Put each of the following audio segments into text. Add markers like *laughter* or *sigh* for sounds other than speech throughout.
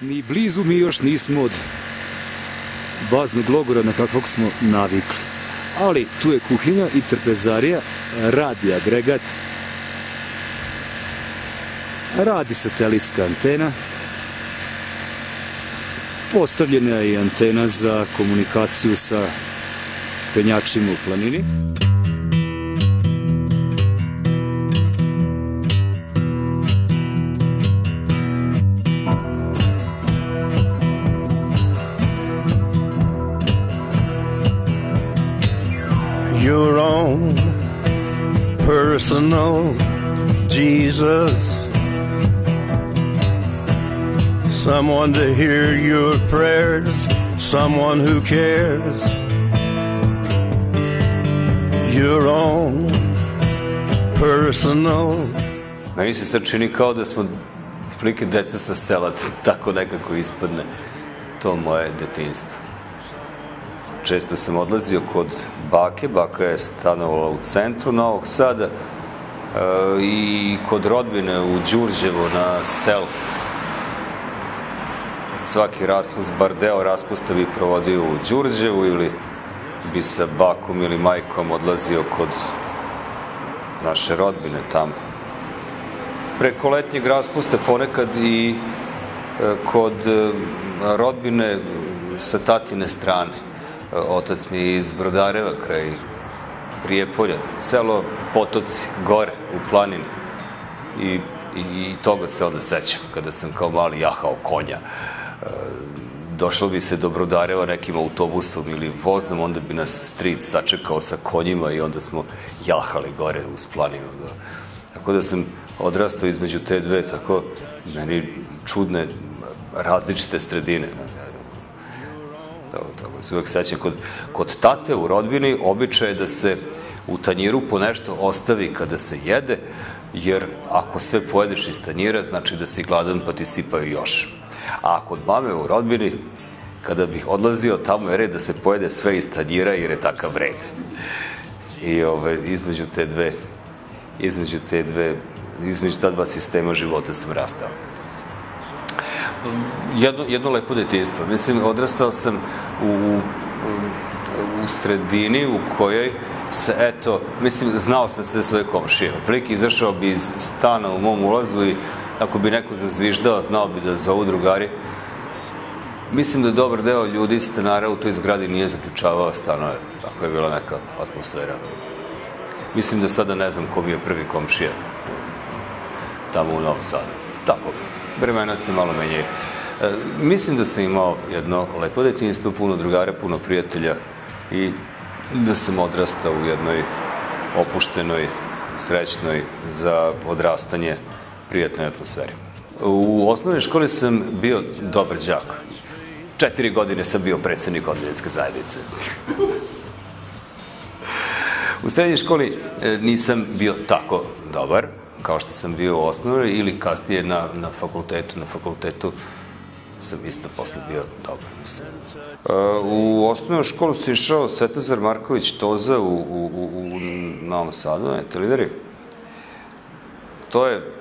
Ni blizu mi još nismo od baznog logora na kakvog smo navikli. Ali tu je kuhinja i trpezarija, radi agregat, radi satelitska antena, postavljena je i antena za komunikaciju sa penjačima u planini. Personal Jesus. Someone to hear your prayers, someone who cares. Your own personal Meni se sad čini kao da smo prilike deca sa sela, *laughs* tako nekako ispadne to moje detinjstvo. Često sam odlazio kod bake, baka je stanovala u centru Novog Sada i kod rodbine u Đurđevo na selu. Svaki raspust, bar deo raspusta bi provodio u Đurđevu ili bi sa bakom ili majkom odlazio kod naše rodbine tamo preko letnjeg raspusta ponekad i e, kod e, rodbine sa tatine strane. E, Otac mi je iz Brodareva, kraj Prijepolja, selo Potoci, gore, u planini. I, i, i toga se onda sećam, kada sam kao mali jahao konja. E, Došlo bi se do Brodareva nekim autobusom ili vozom, onda bi nas stric sačekao sa konjima i onda smo jahali gore uz planinu. Da. Tako da sam odrastao između te dve, tako meni čudne, različite sredine. To, tako se uvek sećam. Kod, kod tate u rodbini običaj je da se u tanjiru po nešto ostavi kada se jede, jer ako sve pojedeš iz tanjira, znači da si gladan pa ti sipaju još. A kod mame u rodbini, kada bih odlazio, tamo je red da se pojede sve iz tanjira jer je takav red. I ove, između te dve između te dve između ta dva sistema života sam rastao. Jedno, jedno lepo detinstvo. Mislim, odrastao sam u, u, u sredini u kojoj se, eto, mislim, znao sam sve svoje komšije. Otprilike izašao bi iz stana u mom ulazu i ako bi neko zazviždao, znao bi da zovu drugari. Mislim da dobar deo ljudi, stanara u toj zgradi nije zaključavao stanove. Tako je bila neka atmosfera. Mislim da sada ne znam ko bio prvi komšija tamo u Novom Sadu. Tako, vremena se malo menjaju. E, mislim da sam imao jedno lepo detinjstvo, puno drugara, puno prijatelja i da sam odrastao u jednoj opuštenoj, srećnoj za odrastanje prijatnoj atmosferi. U osnovnoj školi sam bio dobar đak. Četiri godine sam bio predsednik odeljenske zajednice. U srednjoj školi e, nisam bio tako dobar kao što sam bio u osnovnoj ili kasnije na, na fakultetu. Na fakultetu sam isto posle bio dobar, mislim. E, u osnovnoj školu se išao Svetozar Marković Toza u, u, u, u Novom Sadu, ne, te lideri? To je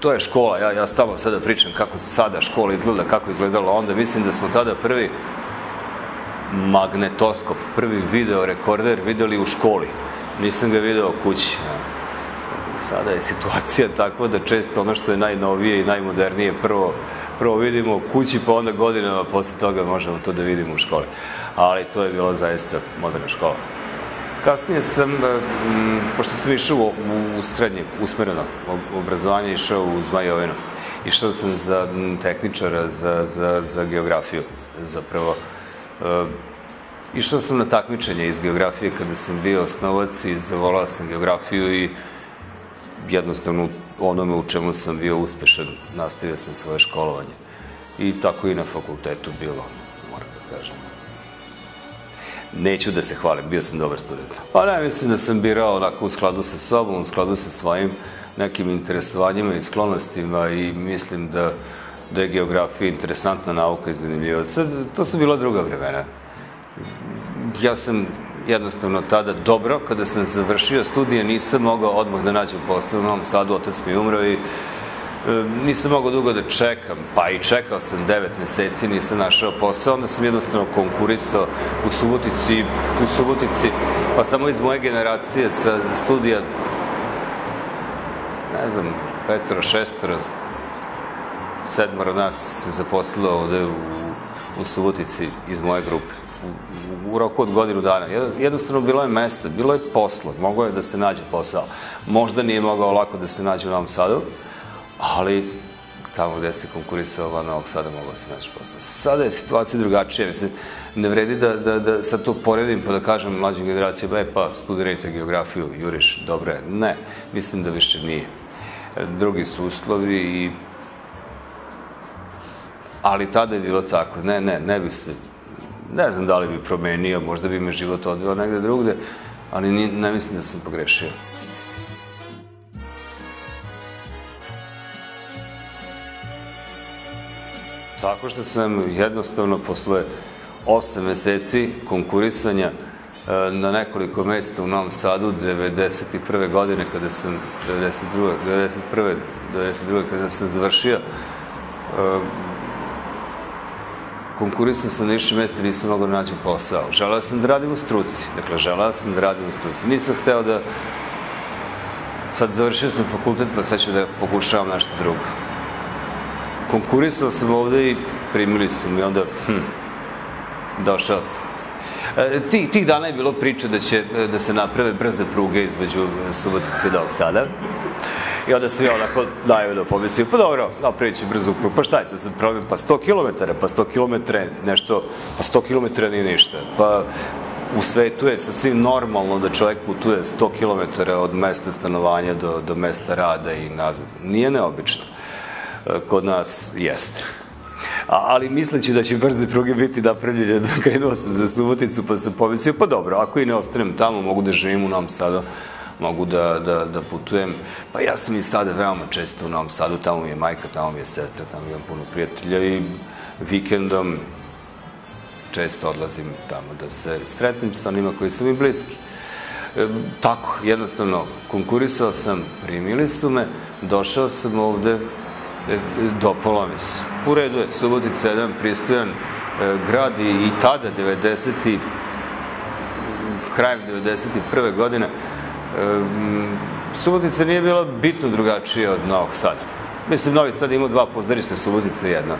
to je škola, ja, ja stalno sada pričam kako sada škola izgleda, kako izgledala onda, mislim da smo tada prvi magnetoskop, prvi video rekorder videli u školi. Nisam ga video kući. Sada je situacija takva da često ono što je najnovije i najmodernije prvo, prvo vidimo kući, pa onda godinama posle toga možemo to da vidimo u školi. Ali to je bilo zaista moderna škola. Kasnije sam, m, pošto sam išao u, u srednje, usmereno obrazovanje, išao u Zmajovinu. Išao sam za tehničara, za, za, za geografiju, zapravo. E, išao sam na takmičenje iz geografije kada sam bio osnovac i zavolao sam geografiju i jednostavno onome u čemu sam bio uspešan, nastavio sam svoje školovanje. I tako i na fakultetu bilo, moram da kažem. Neću da se hvalim, bio sam dobar student. Pa ne, mislim da sam birao onako u skladu sa sobom, u skladu sa svojim nekim interesovanjima i sklonostima i mislim da, da je geografija interesantna nauka i zanimljiva. Sad, to su bila druga vremena. Ja sam jednostavno tada dobro, kada sam završio studije, nisam mogao odmah da nađem posao u Novom Sadu, otac mi umro i nisam mogao dugo da čekam, pa i čekao sam devet meseci, nisam našao posao, onda sam jednostavno konkurisao u Subotici, u Subotici, pa samo iz moje generacije sa studija, ne znam, petro, šestoro, sedmoro nas se zaposlilo ovde u, u Subotici iz moje grupe. U, roku od godinu dana. Jednostavno bilo je mesta, bilo je posla, mogo je da se nađe posao. Možda nije mogao lako da se nađe u Novom Sadu, ali tamo gde se konkurisao van Novog Sada mogao se naći posao. Sada je situacija drugačija, mislim, ne vredi da, da, da sad to poredim pa da kažem mlađim generacijama, e pa studirajte geografiju, juriš, dobro je. Ne, mislim da više nije. Drugi su uslovi i ali tada je bilo tako. Ne, ne, ne bih se, ne znam da li bi promenio, možda bi me život odveo negde drugde, ali ne mislim da sam pogrešio. Tako što sam jednostavno posle 8 meseci konkurisanja e, na nekoliko mesta u Novom Sadu 91. godine kada sam 92. 91. 92. kada sam završio e, konkurisao sam na više mesta nisam mogao da nađem posao. Želeo sam da radim u struci. Dakle, želeo sam da radim u struci. Nisam hteo da... Sad završio sam fakultet, pa sad ću da pokušavam nešto drugo. Konkurisao sam ovde i primili su mi onda... Hm, došao sam. E, tih, tih dana je bilo priče da će da se naprave brze pruge između Subotice i Novog Sada. I onda svi onako daju da pomislio, pa dobro, napravit će brzo pa šta je to sad problem, pa 100 km, pa 100 km nešto, pa 100 km nije ništa, pa u svetu je sasvim normalno da čovjek putuje 100 km od mesta stanovanja do, do mesta rada i nazad. Nije neobično. Kod nas jeste. A, ali misleći da će brze pruge biti napravljene, da krenuo sam za Suboticu, pa sam pomislio, pa dobro, ako i ne ostanem tamo, mogu da živim u Novom Sadu, mogu da, da, da putujem. Pa ja sam i sada veoma često u Novom Sadu, tamo mi je majka, tamo mi je sestra, tamo imam puno prijatelja i vikendom često odlazim tamo da se sretnem sa onima koji su mi bliski. E, tako, jednostavno, konkurisao sam, primili su me, došao sam ovde, e, dopalo mi se. U redu je, Subotica je jedan pristojan e, grad i, i tada, 90. krajem 91. godine, Subotica nije bila bitno drugačija od Novog Sada. Mislim, Novi Sad imao dva pozorišta, Subotica jedna.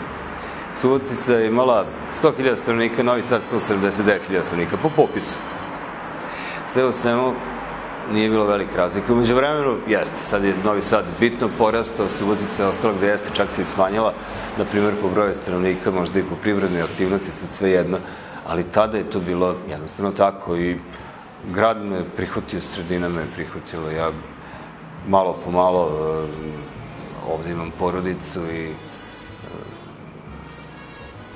Subotica je imala 100.000 stanovnika, Novi Sad 179.000 stanovnika po popisu. Sve u svemu nije bilo velik razlike. Umeđu vremenu, jeste, sad je Novi Sad bitno porastao, Subotica je ostala gde jeste, čak se i smanjila, na primjer, po broju stanovnika, možda i po privrednoj aktivnosti, sad sve jedno, ali tada je to bilo jednostavno tako i grad me prihvatio, sredina me prihvatila, ja malo po malo eh, ovde imam porodicu i eh,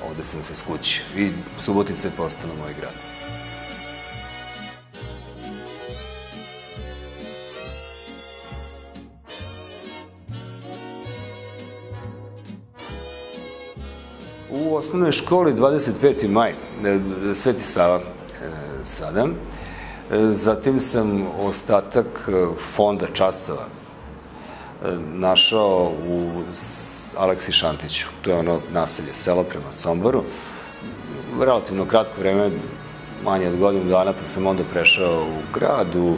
ovde sam se skućio i Subotica je postala moj grad. U osnovnoj školi 25. maj, eh, Sveti Sava sada, Zatim sam ostatak e, fonda časova e, našao u Aleksi Šantiću. To je ono naselje, selo prema Somboru. Relativno kratko vreme, manje od godinu dana, pa sam onda prešao u grad, u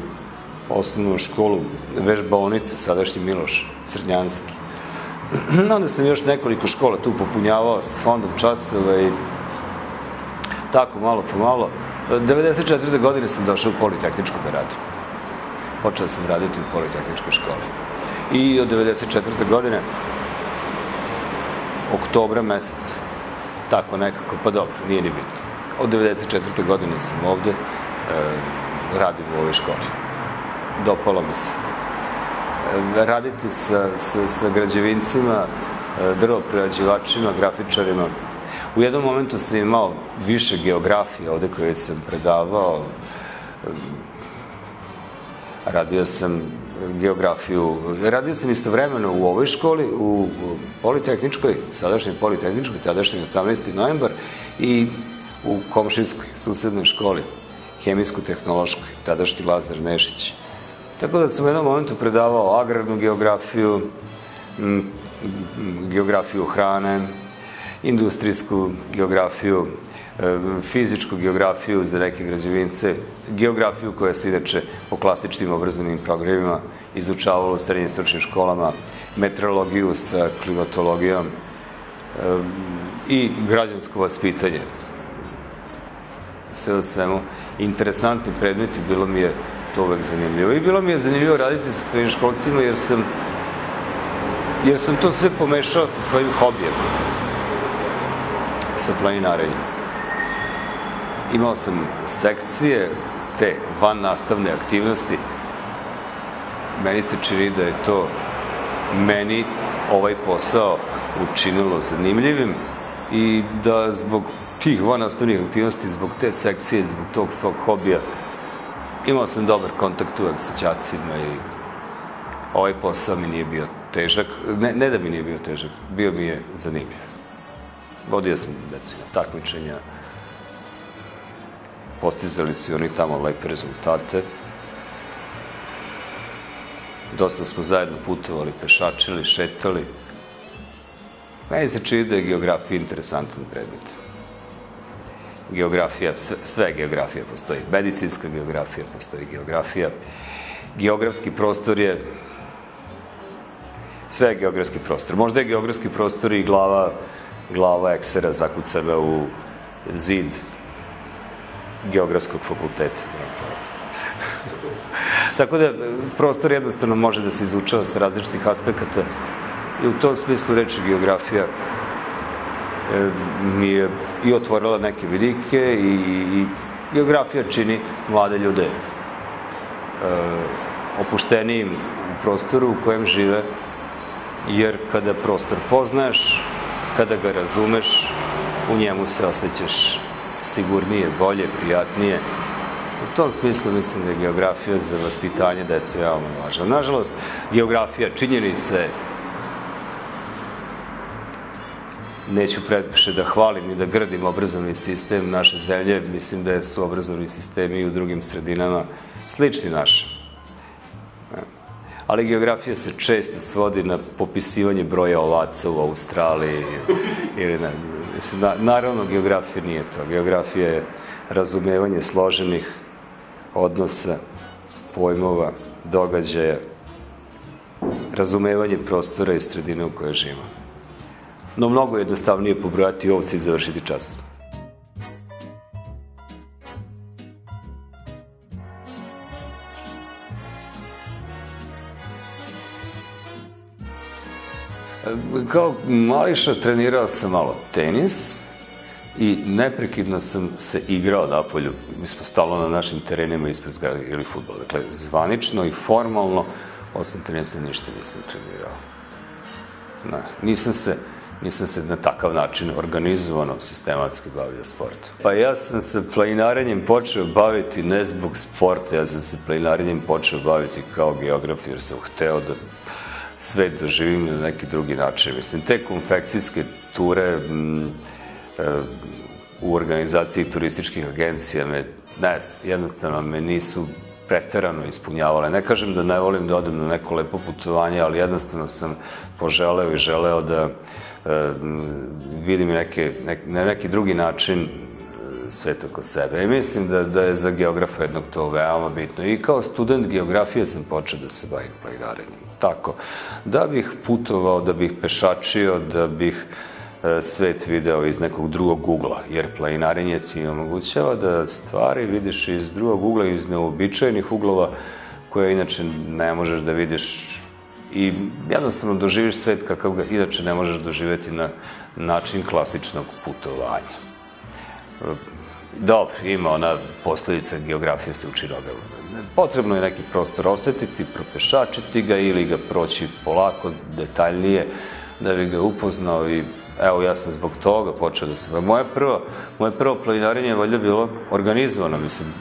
osnovnu školu vežbaonice, sadašnji Miloš Crnjanski. *clears throat* onda sam još nekoliko škola tu popunjavao sa fondom časova i tako malo po malo 94. godine sam došao u Politehničku da radim. Počeo sam raditi u Politehničkoj školi. I od 94. godine, oktobra meseca, tako nekako, pa dobro, nije ni bitno. Od 94. godine sam ovde, e, radim u ovoj školi. Dopalo mi se. E, raditi sa, sa, sa građevincima, e, drvoprerađivačima, grafičarima, U jednom momentu sam imao više geografije ovde koje sam predavao. Radio sam geografiju. Radio sam istovremeno u ovoj školi, u Politehničkoj, sadašnjoj Politehničkoj, tadašnjoj 18. novembar, i u komšinskoj, susednoj školi, hemijsko-tehnološkoj, tadašnji Lazar Nešić. Tako da sam u jednom momentu predavao agrarnu geografiju, geografiju hrane, industrijsku geografiju, e, fizičku geografiju za neke građevince, geografiju koja se inače po klasičnim obrazovnim programima izučavalo u srednjim stručnim školama, meteorologiju sa klimatologijom e, i građansko vaspitanje. Sve o svemu, interesantni predmeti, bilo mi je to uvek zanimljivo. I bilo mi je zanimljivo raditi sa srednjoškolcima jer sam jer sam to sve pomešao sa svojim hobijem sa planinarenjem. Imao sam sekcije, te van nastavne aktivnosti. Meni se čini da je to meni ovaj posao učinilo zanimljivim i da zbog tih van nastavnih aktivnosti, zbog te sekcije, zbog tog svog hobija, imao sam dobar kontakt uvek sa ćacima i ovaj posao mi nije bio težak. Ne, ne da mi nije bio težak, bio mi je zanimljiv. Vodio sam, recimo, takmičenja, postizali su oni tamo lepe rezultate. Dosta smo zajedno putovali, pešačili, šetali. Meni se čini da je geografija interesantan predmet. Geografija, sve, sve geografija postoji. Medicinska geografija postoji, geografija. Geografski prostor je sve je geografski prostor. Možda je geografski prostor i glava, glava eksera zakucana u zid geografskog fakulteta. *laughs* Tako da prostor jednostavno može da se izučava sa različitih aspekata i u tom smislu reči geografija e, mi je i otvorila neke vidike i, i geografija čini mlade ljude e, opuštenijim u prostoru u kojem žive jer kada prostor poznaš, kada ga razumeš, u njemu se osjećaš sigurnije, bolje, prijatnije. U tom smislu mislim da je geografija za vaspitanje dece veoma važna. Nažalost, geografija činjenice neću previše da hvalim i da grdim obrazovni sistem naše zemlje, mislim da su obrazovni sistemi i u drugim sredinama slični našim ali geografija se često svodi na popisivanje broja ovaca u Australiji ili na, na, naravno geografija nije to. Geografija je razumevanje složenih odnosa, pojmova, događaja, razumevanje prostora i sredine u kojoj živimo. No mnogo je jednostavnije pobrojati ovce i završiti čas. Kao mališa trenirao sam malo tenis i neprekidno sam se igrao napolju. Mi smo stalo na našim terenima ispred zgrade ili futbol. Dakle, zvanično i formalno, osim tenisa ništa nisam trenirao. Ne, nisam se, nisam se na takav način organizovano, sistematski bavio sportom. Pa ja sam se planinarenjem počeo baviti ne zbog sporta, ja sam se planinarenjem počeo baviti kao geograf, jer sam hteo da sve doživim na neki drugi način. Mislim, te konfekcijske ture m, e, u organizaciji turističkih agencija me, ne, jednostavno me nisu preterano ispunjavale. Ne kažem da ne volim da odem na neko lepo putovanje, ali jednostavno sam poželeo i želeo da e, vidim neke, nek, na neki drugi način svet oko sebe. I mislim da, da je za geografa jednog to veoma bitno. I kao student geografije sam počeo da se bavim planinarenjem tako. Da bih putovao, da bih pešačio, da bih e, svet video iz nekog drugog ugla, jer planinarenje ti omogućava da stvari vidiš iz drugog ugla, iz neobičajnih uglova, koje inače ne možeš da vidiš i jednostavno doživiš svet kakav ga inače ne možeš doživeti na način klasičnog putovanja. Dobro, ima ona posledica geografija se uči nogama potrebno je neki prostor osetiti, propešačiti ga ili ga proći polako, detaljnije, da bi ga upoznao i evo ja sam zbog toga počeo da se... Moje prvo, moje prvo planinarenje je valjda bilo organizovano, mislim,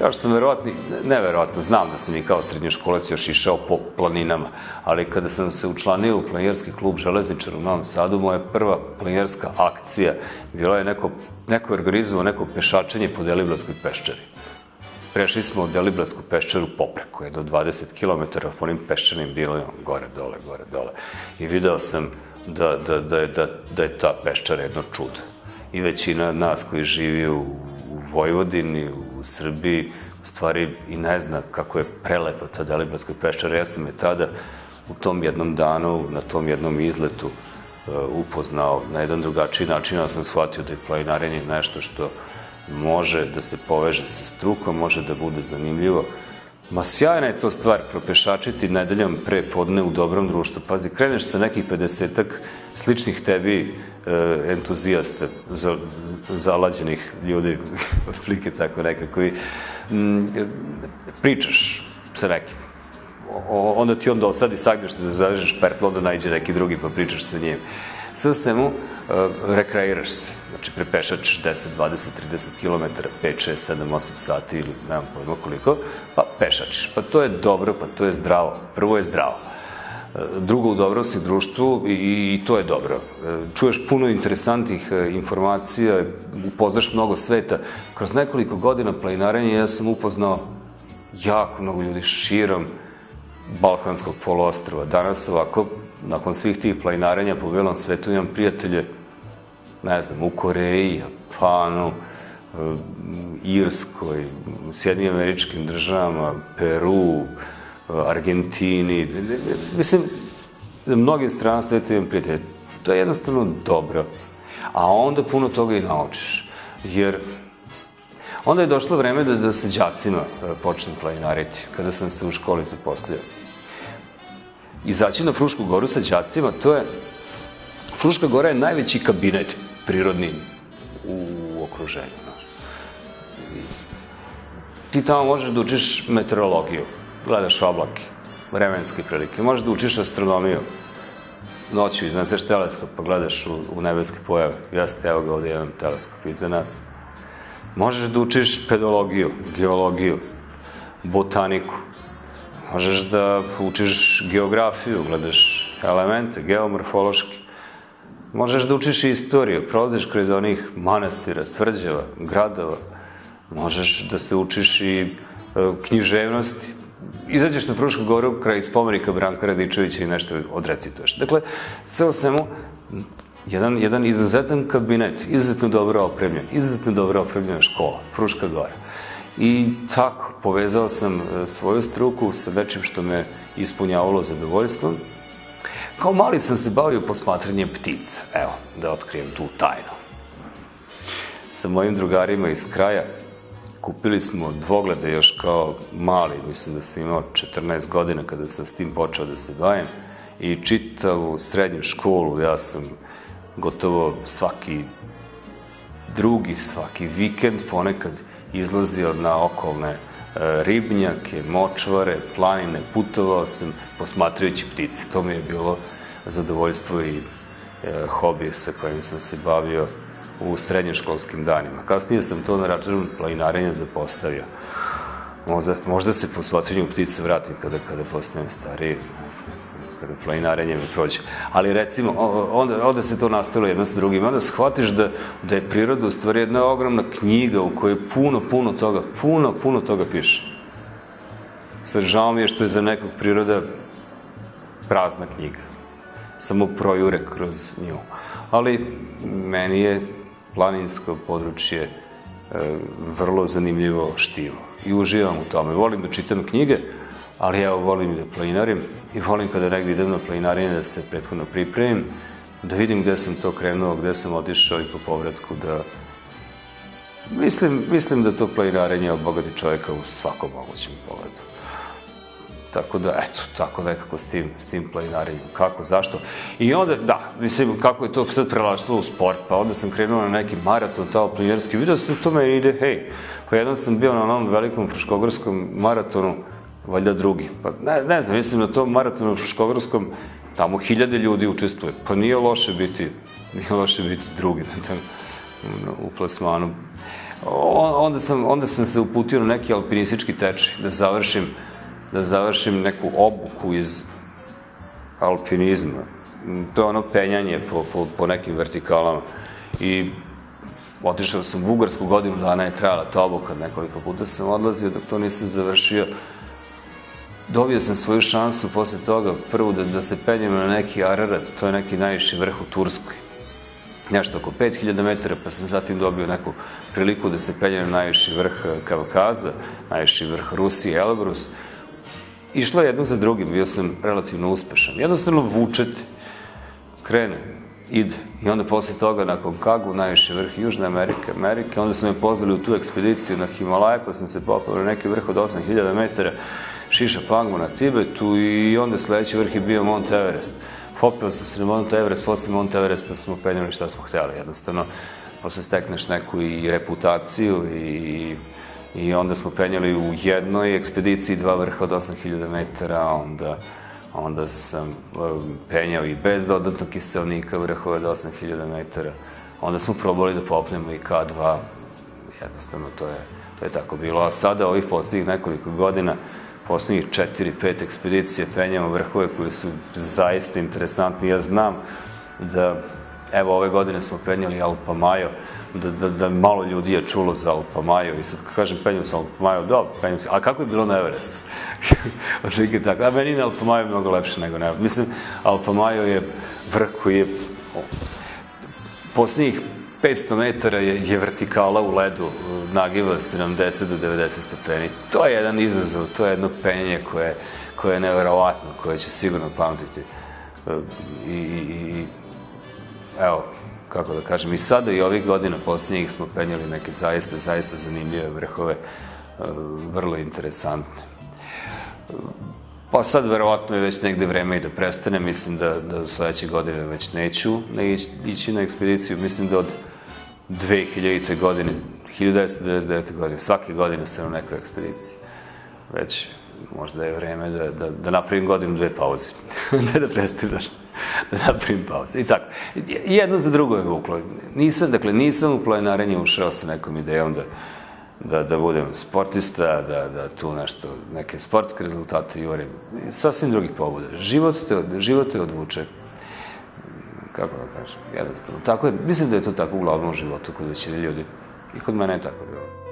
Ja što sam verovatno, neverovatno, znam da sam i kao srednjoškolac još išao po planinama, ali kada sam se učlanio u planinarski klub Železničar u Novom Sadu, moja prva planinarska akcija bila je neko, neko organizovao neko pešačenje po Deliblatskoj peščari. prešli smo Deliblatsku peščaru popreko, jedno 20 km po onim peščanim bilima, gore, dole, gore, dole. I video sam da, da, da, je, da, da je ta peščara jedno čudo. I većina nas koji živi u, u Vojvodini, u Srbiji, u stvari i ne zna kako je prelepa ta Deliblatska peščara. Ja sam je tada u tom jednom danu, na tom jednom izletu upoznao na jedan drugačiji način, ali sam shvatio da je planinarenje nešto što može da se poveže sa strukom, može da bude zanimljivo. Ma sjajna je to stvar, propešačiti nedeljom pre podne u dobrom društvu. Pazi, kreneš sa nekih 50 sličnih tebi e, entuzijasta, za, zalađenih ljudi, *laughs* otplike tako nekako, i m, pričaš sa nekim. O, onda ti on dosadi, sagneš se da zavežeš pertlo, onda najde neki drugi pa pričaš sa njim. Sve svemu, uh, rekreiraš se. Znači, prepešačeš 10, 20, 30 km, 5, 6, 7, 8 sati ili nemam pojma koliko, pa pešačiš. Pa to je dobro, pa to je zdravo. Prvo je zdravo. Drugo, u dobrom si društvu i, i to je dobro. Čuješ puno interesantnih informacija, upoznaš mnogo sveta. Kroz nekoliko godina planinarenja ja sam upoznao jako mnogo ljudi širom Balkanskog poluostrava. Danas ovako nakon svih tih planinarenja po belom svetu imam prijatelje, ne znam, u Koreji, Japanu, eh, Irskoj, Sjedinim američkim državama, Peru, eh, Argentini, mislim, na mnogim stranama sveta imam prijatelje. To je jednostavno dobro. A onda puno toga i naučiš. Jer onda je došlo vreme da, da se džacima eh, počnem planinariti, kada sam se u školi zaposlio izaći na Frušku goru sa đacima, to je, Fruška gora je najveći kabinet prirodni u okruženju. Ti tamo možeš da učiš meteorologiju, gledaš oblake, vremenske prilike, možeš da učiš astronomiju, noću izneseš teleskop pa gledaš u, u nebeske pojave. Jeste, evo ga ovde jedan teleskop iza nas. Možeš da učiš pedologiju, geologiju, botaniku, Možeš da učiš geografiju, gledaš elemente, geomorfološki. Možeš da učiš istoriju, prolaziš kroz onih manastira, tvrđava, gradova. Možeš da se učiš i e, književnosti. Izađeš na Frušku goru kraj spomenika Branka Radičevića i nešto odrecituješ. Dakle, sve o svemu, jedan, jedan izuzetan kabinet, izuzetno dobro opremljen, izuzetno dobro opremljena škola, Fruška gora. I tako, povezao sam e, svoju struku sa nečim što me ispunjavalo zadovoljstvom. Kao mali sam se bavio posmatranjem ptica. Evo, da otkrijem tu tajnu. Sa mojim drugarima iz kraja kupili smo dvoglede još kao mali, mislim da sam imao 14 godina kada sam s tim počeo da se bavim i čitavu srednju školu ja sam gotovo svaki drugi, svaki vikend ponekad izlazio na okolne e, ribnjake, močvare, planine, putovao sam posmatrajući ptice. To mi je bilo zadovoljstvo i e, hobi sa kojim sam se bavio u srednjoškolskim danima. Kasnije sam to na račun planinarenja zapostavio. Možda, možda se posmatranju ptice vratim kada, kada postanem stariji. Ne znam kada planinarenje mi prođe. Ali recimo, onda, onda se to nastavilo jedno sa drugim. Onda shvatiš da, da je priroda u stvari jedna ogromna knjiga u kojoj puno, puno toga, puno, puno toga piše. Sad žao mi je što je za nekog priroda prazna knjiga. Samo projure kroz nju. Ali meni je planinsko područje e, vrlo zanimljivo štivo. I uživam u tome. Volim da čitam knjige, ali evo volim da planinarim i volim kada negdje idem na planinarenje da se prethodno pripremim, da vidim gde sam to krenuo, gde sam otišao i po povratku da Mislim, mislim da to planinarenje obogati čovjeka u svakom mogućem pogledu. Tako da, eto, tako nekako s tim, s tim planinarenjem. Kako, zašto? I onda, da, mislim, kako je to sad prelaštilo u sport, pa onda sam krenuo na neki maraton, tao planinarski, vidio sam to me ide, hej, pa jedan sam bio na onom velikom fruškogorskom maratonu, valjda drugi. Pa ne, ne znam, mislim na tom maratonu u Fruškogorskom, tamo hiljade ljudi učestvuje. Pa nije loše biti, nije loše biti drugi na tam, u plasmanu. Onda sam, onda sam se uputio na neki alpinistički tečaj, da završim, da završim neku obuku iz alpinizma. To je ono penjanje po, po, po nekim vertikalama. I otišao sam u Bugarsku godinu dana je trajala ta obuka, nekoliko puta sam odlazio dok to nisam završio. Dobio sam svoju šansu posle toga, prvu da, da se penjem na neki Ararat, to je neki najviši vrh u Turskoj. Nešto oko 5000 metara, pa sam zatim dobio neku priliku da se penjem na najviši vrh Kavkaza, najviši vrh Rusije, Elbrus. Išlo je jedno za drugim, bio sam relativno uspešan. Jednostavno vučete, krene, ide. I onda posle toga na Konkagu, najviše vrh Južne Amerike, Amerike, onda su me pozvali u tu ekspediciju na Himalaje, pa sam se popao na neki vrh od 8000 metara, Šiša Pangu na Tibetu i onda sledeći vrh je bio Mount Everest. Popeo sam se na Mount Everest, posle Mount Everesta smo penjali šta smo htjeli, jednostavno, posle stekneš neku i reputaciju i i onda smo penjali u jednoj ekspediciji dva vrha od 8000 metara, onda onda sam um, penjao i bez dodatnog kiselnika vrhove od 8000 metara. Onda smo probali da popnemo i K2. Jednostavno, to je, to je tako bilo. A sada, ovih poslednjih nekoliko godina, poslednjih 4-5 ekspedicije penjamo vrhove koji su zaista interesantni. Ja znam da, evo, ove godine smo penjali Alpa Majo, da, da, da malo ljudi je čulo za Alpa Majo i sad kažem penjam se Alpa Majo, dobro, penjam se, a kako je bilo na Everestu? *laughs* Otprilike tako, a meni na Alpa Majo je mnogo lepše nego na Mislim, Alpa Majo je vrh koji je poslednjih 500 metara je, je vertikala u ledu, nagiva 70 do 90 stepeni. To je jedan izazov, to je jedno penje koje, koje je neverovatno, koje će sigurno pamtiti. I, i, i evo, kako da kažem, i sada i ovih godina posljednjih smo penjali neke zaista, zaista zanimljive vrhove, e, vrlo interesantne. Pa sad verovatno je već negde vreme i da prestane, mislim da, da sledeće godine već neću ne ići na ekspediciju, mislim da od 2000. godine, 1999. godine, svake godine sam na nekoj ekspediciji. Već možda je vreme da, da, da napravim godinu dve pauze, *laughs* ne da prestiraš da napravim pauzu. I tako. Jedno za drugo je vuklo. Nisam, dakle, nisam u planinarenje ušao sa nekom idejom da, da, da budem sportista, da, da tu nešto, neke sportske rezultate jurim. Sasvim drugih pobuda. Život te, život te odvuče. Kako da kažem? Jednostavno. Tako je, mislim da je to tako uglavnom u životu kod većine ljudi. I kod mene je tako bilo.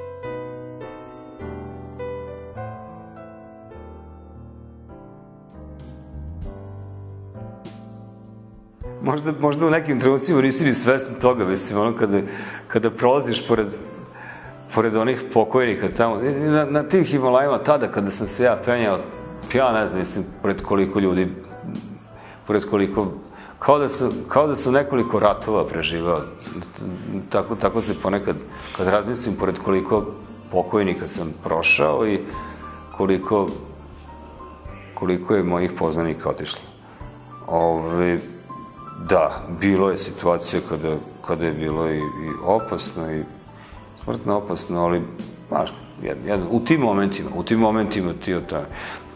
možda, možda u nekim trenucima nisi ni svestan toga, mislim, ono kada, kada prolaziš pored, pored onih pokojnika tamo, na, na tih Himalajima tada kada sam se ja penjao, ja ne znam, mislim, pored koliko ljudi, pored koliko, kao da sam, kao da sam nekoliko ratova preživao, tako, tako se ponekad, kad razmislim, pored koliko pokojnika sam prošao i koliko, koliko je mojih poznanika otišlo. Ove, Da, bilo je situacija kada, kada je bilo i, i opasno i smrtno opasno, ali znaš, jed, jed, u tim momentima, u tim momentima ti o tome.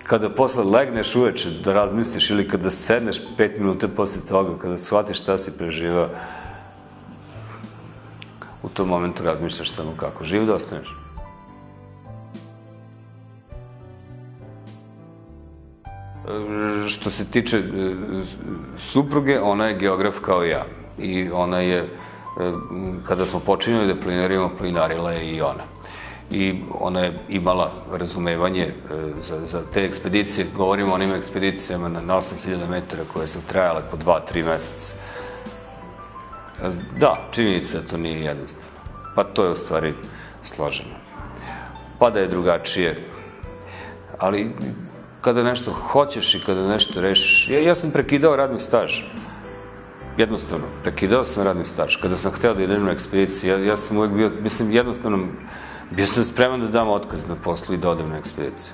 Kada posle legneš uveče da razmisliš ili kada sedneš pet minuta posle toga, kada shvatiš šta si preživao, u tom momentu razmišljaš samo kako živ da ostaneš. Što se tiče e, supruge, ona je geograf kao ja. I ona je, e, kada smo počinjali da plinarimo, plinarila je i ona. I ona je imala razumevanje e, za, za te ekspedicije. Govorimo o onim ekspedicijama na, na 8000 metara koje su trajale po 2-3 meseca. Da, činjenica to nije jednostavno. Pa to je u stvari složeno. Pa da je drugačije. Ali kada nešto hoćeš i kada nešto rešiš. Ja, ja sam prekidao radni staž. Jednostavno, prekidao sam radni staž. Kada sam hteo da idem na ekspediciju, ja, ja sam uvek bio, mislim, jednostavno, bio sam spreman da dam otkaz na poslu i da odem na ekspediciju.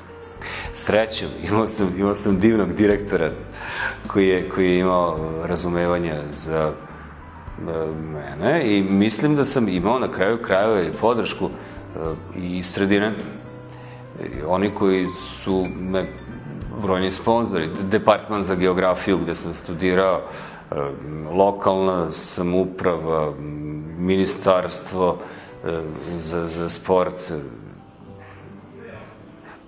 Srećom, *laughs* imao sam, imao sam divnog direktora koji je, koji je imao razumevanja za e, mene i mislim da sam imao na kraju krajeva i podršku e, i sredine. Oni koji su me brojni sponzori, Departman za geografiju gde sam studirao, e, lokalna samuprava, ministarstvo e, za, za sport,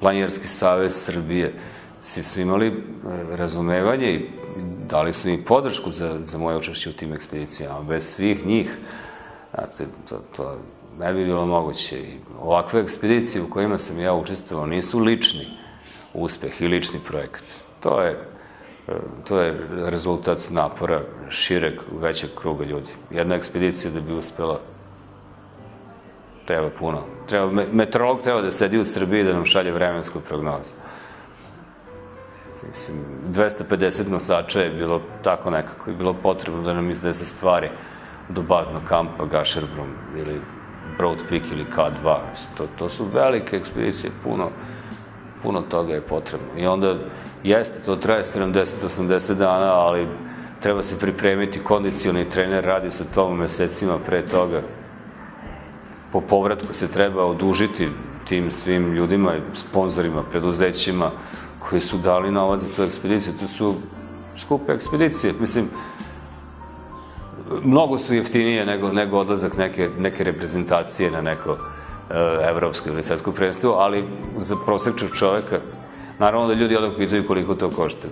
Planjerski savez Srbije, svi su imali razumevanje i dali su mi podršku za, za moje učešće u tim ekspedicijama. Bez svih njih to, to ne bi bilo moguće. I ovakve ekspedicije u kojima sam ja učestvovao nisu lični uspeh i lični projekat. To je, e, to je rezultat napora šireg, većeg kruga ljudi. Jedna ekspedicija da bi uspela treba puno. Treba, meteorolog treba da sedi u Srbiji da nam šalje vremensku prognozu. Mislim, 250 nosača je bilo tako nekako i bilo potrebno da nam izdese stvari do baznog kampa Gašerbrum ili Broad Peak ili K2. To, to su velike ekspedicije, puno, puno toga je potrebno. I onda, jeste, to traje 70-80 dana, ali treba se pripremiti, kondicioni trener radi sa tom mesecima pre toga. Po povratku se treba odužiti tim svim ljudima, sponsorima, preduzećima koji su dali novac za tu ekspediciju. To su skupe ekspedicije. Mislim, mnogo su jeftinije nego, nego odlazak neke, neke reprezentacije na neko e, evropsko ili svetsko prvenstvo, ali za prosječnog čoveka, naravno da ljudi odak pitaju koliko to košta.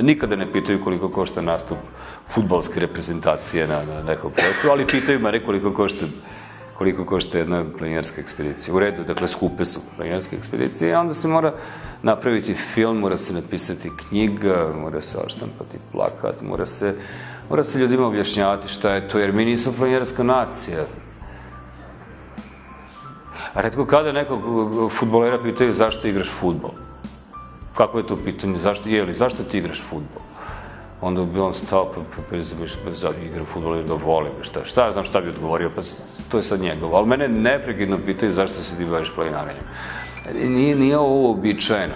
Nikada ne pitaju koliko košta nastup futbolske reprezentacije na, na nekom prvenstvu, ali pitaju mene koliko košta koliko košta jedna planinarska ekspedicija. U redu, dakle, skupe su planinarske ekspedicije, i onda se mora napraviti film, mora se napisati knjiga, mora se oštampati plakat, mora se Mora se ljudima objašnjavati šta je to, jer mi nismo planinarska nacija. A redko kada nekog futbolera pitaju zašto igraš futbol. Kako je to pitanje? Zašto, je li, zašto ti igraš futbol? Onda bi on stao, pa, pa, pa, pa za igra futbol ili ga voli, šta, šta znam šta bi odgovorio, pa to je sad njegovo. Ali mene neprekidno pitaju zašto se ti baviš planinarenjem. Nije, nije ovo uobičajeno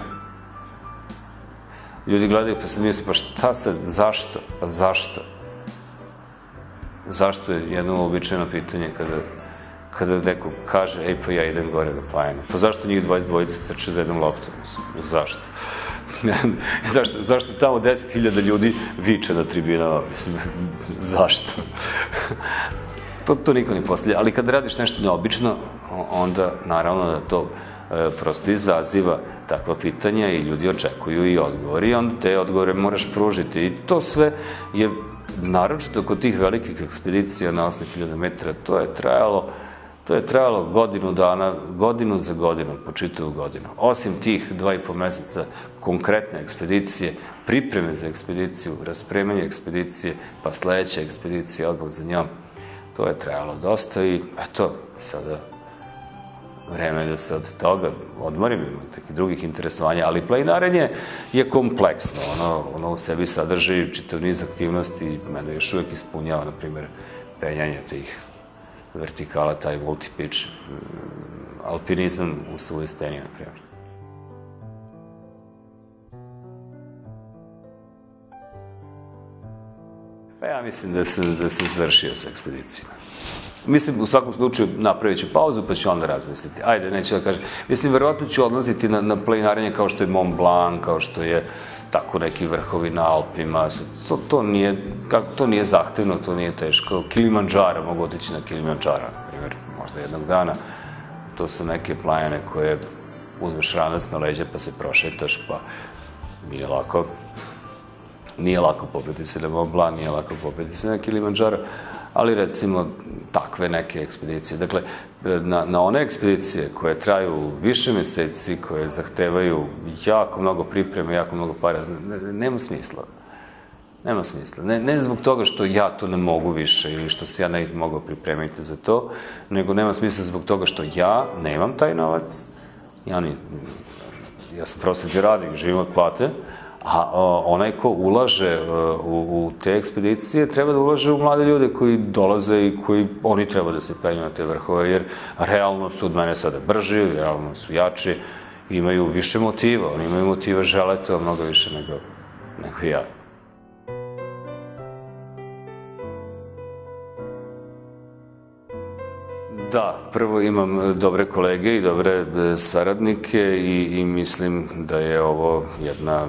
ljudi gledaju pa sad misle, pa šta sad, zašto, pa zašto? zašto je jedno običajno pitanje kada, kada neko kaže, ej pa ja idem gore da plajam. Pa zašto njih 22 trče za jednom loptom? Zašto? *laughs* zašto, zašto tamo 10.000 ljudi viče na tribinama? Mislim, *laughs* zašto? *laughs* to, to niko ne postavlja. Ali kada radiš nešto neobično, onda naravno da to e, prosto izaziva takva pitanja i ljudi očekuju i odgovori i onda te odgovore moraš pružiti. I to sve je naročito kod tih velikih ekspedicija na 8000 metara, to je trajalo To je trajalo godinu dana, godinu za godinu, po čitavu godinu. Osim tih dva i po meseca konkretne ekspedicije, pripreme za ekspediciju, raspremanje ekspedicije, pa sledeća ekspedicija, odbog za njom, to je trajalo dosta i eto, sada vreme da se od toga odmorim, ima takih drugih interesovanja, ali planinarenje je kompleksno, ono, ono u sebi sadrži čitav niz aktivnosti mene još uvek ispunjava, na primjer, penjanje tih vertikala, taj multi-pitch, mm, alpinizam u suvoj steni, na primjer. Pa ja mislim da sam, da sam završio sa ekspedicijama. Mislim, u svakom slučaju napravit ću pauzu, pa ću onda razmisliti. Ajde, neću da kažem. Mislim, verovatno ću odlaziti na, na planinarenje kao što je Mont Blanc, kao što je tako neki vrhovi na Alpima. To, to, nije, kako, to nije zahtevno, to nije teško. Kilimanjara, mogu otići na Kilimanjara, na primjer, možda jednog dana. To su neke planine koje uzmeš ranac na leđe pa se prošetaš, pa nije lako. Nije lako popeti se na Mont Blanc, nije lako popeti se na Kilimanjara, ali recimo takve neke ekspedicije. Dakle, na, na one ekspedicije koje traju više meseci, koje zahtevaju jako mnogo pripreme, jako mnogo para, nema smisla. Nema smisla. Ne, ne zbog toga što ja to ne mogu više ili što se ja ne mogu pripremiti za to, nego nema smisla zbog toga što ja nemam taj novac, ja, ni, ja sam prosvetni radnik, živim od plate, A onaj ko ulaže e, u, u te ekspedicije treba da ulaže u mlade ljude koji dolaze i koji oni treba da se penju na te vrhove, jer realno su od mene sada brži, realno su jači, imaju više motiva, oni imaju motiva, žele to mnogo više nego, nego ja. Da, prvo imam dobre kolege i dobre e, saradnike i, i mislim da je ovo jedna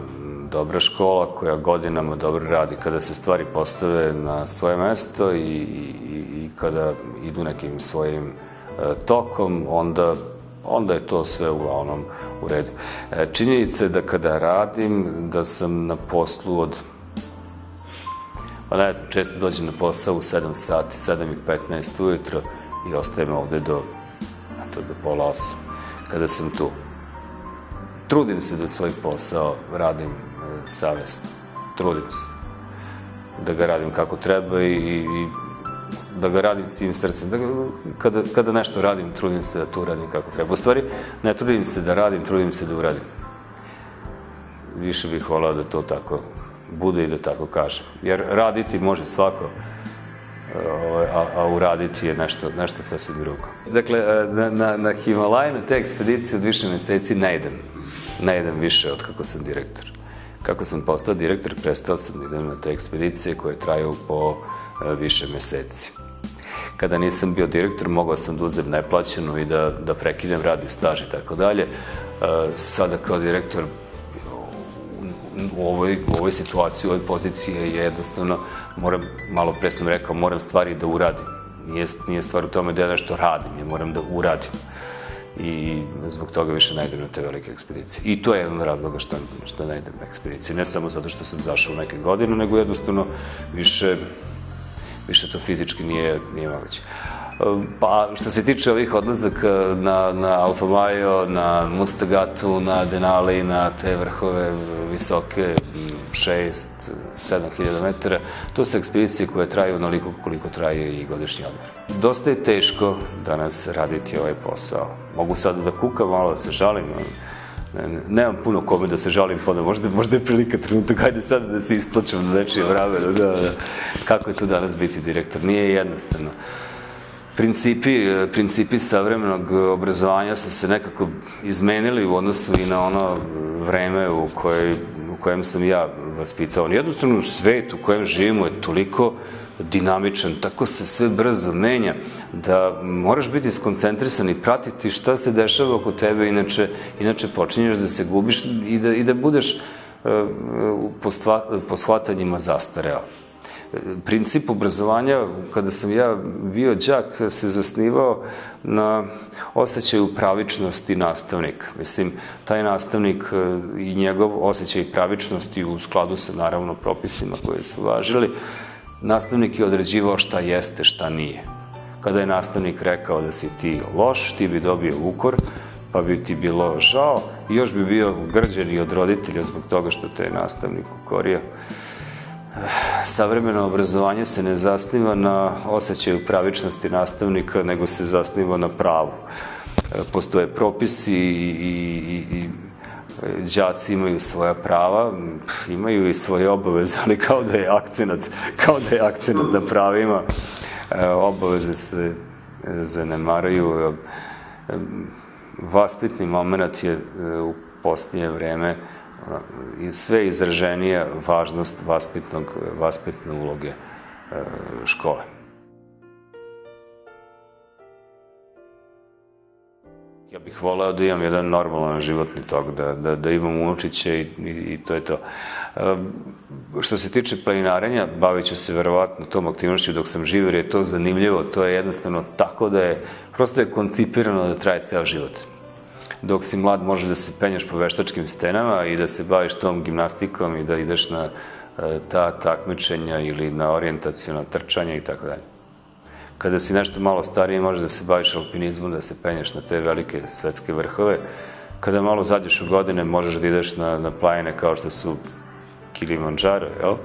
dobra škola koja godinama dobro radi kada se stvari postave na svoje mesto i, i, i kada idu nekim svojim e, tokom, onda, onda je to sve uglavnom u redu. E, činjenica je da kada radim, da sam na poslu od Pa ne znam, često dođem na posao u 7 sati, 7 i 15 ujutro i ostajem ovde do, eto, do pola 8, kada sam tu. Trudim se da svoj posao radim savjesno. Trudim se. Da ga radim kako treba i, i, da ga radim svim srcem. Da kada, kada nešto radim, trudim se da to uradim kako treba. U stvari, ne trudim se da radim, trudim se da uradim. Više bih volao da to tako bude i da tako kažem. Jer raditi može svako, ovaj, a, a uraditi je nešto, nešto sasvim drugo. Dakle, na, na, na Himalaj, na te ekspedicije od više meseci ne idem. Ne idem više od kako sam direktor. Kako sam postao direktor, prestao sam da idem na te ekspedicije koje traju po e, više meseci. Kada nisam bio direktor, mogao sam da uzem neplaćenu i da, da prekidem radni staž i tako dalje. E, sada kao direktor u ovoj, u ovoj situaciji, u ovoj poziciji je jednostavno, moram, malo pre sam rekao, moram stvari da uradim. Nije, nije stvar u tome da ja nešto radim, ja moram da uradim. I zbog toga više ne idem na te velike ekspedicije. I to je jedan razloga što, što ne idem na ekspedicije. Ne samo zato što sam zašao neke godine, nego jednostavno više, više to fizički nije, nije moguće. Pa, što se tiče ovih odlazaka na, na Alfa Majo, na Mustagatu, na Denali, na te vrhove visoke, 6, 7 hiljada metara, to su ekspedicije koje traju onoliko koliko traje i godišnji odmor. Dosta je teško danas raditi ovaj posao. Mogu sad da kukam malo, da se žalim, ne, nemam puno kome da se žalim, pa da možda, možda je prilika trenutak, hajde sad da se isplačam na nečije vrame, da, da, da, kako je to danas biti direktor. Nije jednostavno. Principi, principi savremenog obrazovanja su se nekako izmenili u odnosu i na ono vreme u, kojoj, u kojem sam ja vaspitao. Jednostavno, svet u kojem živimo je toliko dinamičan, tako se sve brzo menja, da moraš biti skoncentrisan i pratiti šta se dešava oko tebe, inače, inače počinješ da se gubiš i da, i da budeš uh, po, po shvatanjima zastareo princip obrazovanja, kada sam ja bio đak, se zasnivao na osjećaju pravičnosti nastavnika. Mislim, taj nastavnik e, i njegov osjećaj pravičnosti u skladu sa, naravno, propisima koje su važili, nastavnik je određivao šta jeste, šta nije. Kada je nastavnik rekao da si ti loš, ti bi dobio ukor, pa bi ti bilo žao i još bi bio grđen i od roditelja zbog toga što te je nastavnik ukorio savremeno obrazovanje se ne zasniva na osjećaju pravičnosti nastavnika, nego se zasniva na pravu. Postoje propisi i, i, i đaci imaju svoja prava, imaju i svoje obaveze, ali kao da je akcenat, kao da je akcenat na pravima, obaveze se zanemaraju. Vaspitni moment je u posljednje vreme sve izraženija važnost vaspitnog, vaspitne uloge e, škole. Ja bih voleo da imam jedan normalan životni tok, da, da, da imam unučiće i, i, i to je to. E, što se tiče planinarenja, bavit ću se verovatno tom aktivnošću dok sam živ, jer je to zanimljivo, to je jednostavno tako da je, prosto je koncipirano da traje ceo život dok si mlad može da se penjaš po veštačkim stenama i da se baviš tom gimnastikom i da ideš na e, ta takmičenja ili na orijentacijono trčanje i tako dalje. Kada si nešto malo stariji možeš da se baviš alpinizmom, da se penjaš na te velike svetske vrhove. Kada malo zađeš u godine možeš da ideš na, na planine kao što su Kilimanjaro, jel?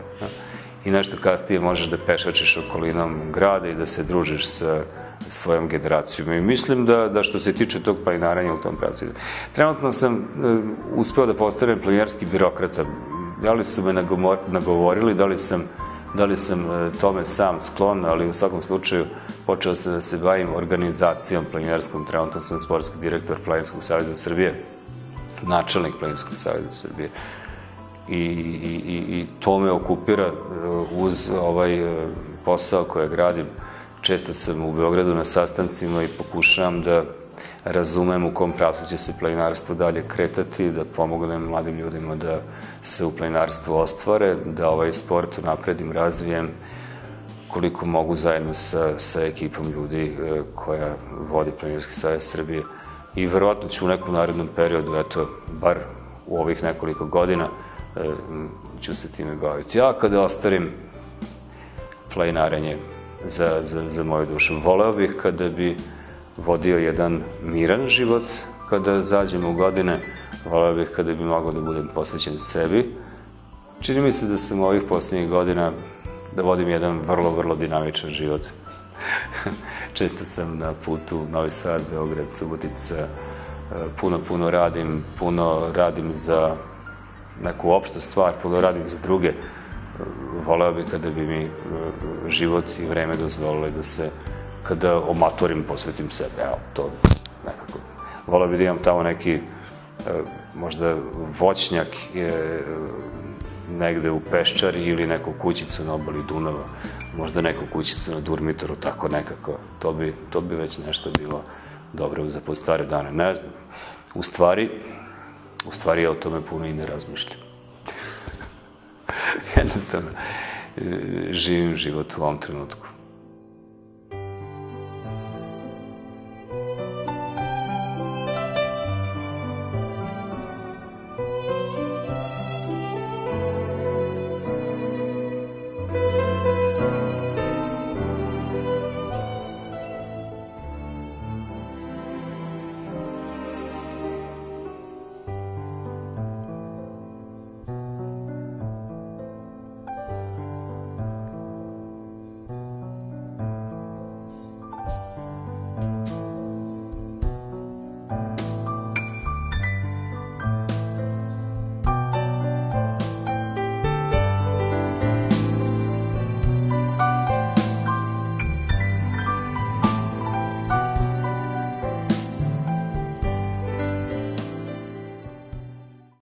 I nešto kasnije možeš da pešačeš okolinom grada i da se družiš sa svojom generacijom. I mislim da, da što se tiče tog planinaranja u tom pravcu. Trenutno sam uh, uspeo da postanem planinarski birokrata. Da li su me nagovorili, da li sam da li sam uh, tome sam sklon, ali u svakom slučaju počeo sam da se bavim organizacijom planinarskom. Trenutno sam sportski direktor Planinarskog savjeza Srbije, načelnik Planinarskog savjeza Srbije. I, i, i, to me okupira uh, uz ovaj posao koje gradim Često sam u Beogradu na sastancima i pokušavam da razumem u kom pravcu će se planinarstvo dalje kretati, da pomognem mladim ljudima da se u planinarstvu ostvare, da ovaj sport napredim, razvijem koliko mogu zajedno sa, sa ekipom ljudi e, koja vodi Planinarski savjez Srbije. I verovatno ću u nekom narednom periodu, eto, bar u ovih nekoliko godina, e, ću se time baviti. Ja kada ostarim planinarenje za, za, za moju dušu. Voleo bih kada bi vodio jedan miran život kada zađem u godine, voleo bih kada bi mogao da budem posvećen sebi. Čini mi se da sam ovih poslednjih godina da vodim jedan vrlo, vrlo dinamičan život. *laughs* Često sam na putu Novi Sad, Beograd, Subotica, puno, puno radim, puno radim za neku opštu stvar, puno radim za druge. Voleo bih kada bi mi život i vreme dozvolili da se, kada omatorim, posvetim sebe. Evo, to nekako. Voleo bih da imam tamo neki možda voćnjak je negde u Peščari ili neku kućicu na obali Dunava, možda neku kućicu na Durmitoru, tako nekako. To bi, to bi već nešto bilo dobro za pod stare dane. Ne znam. U stvari, u stvari ja o tome puno i ne razmišljam. *laughs* Jednostavno, živim život u ovom trenutku.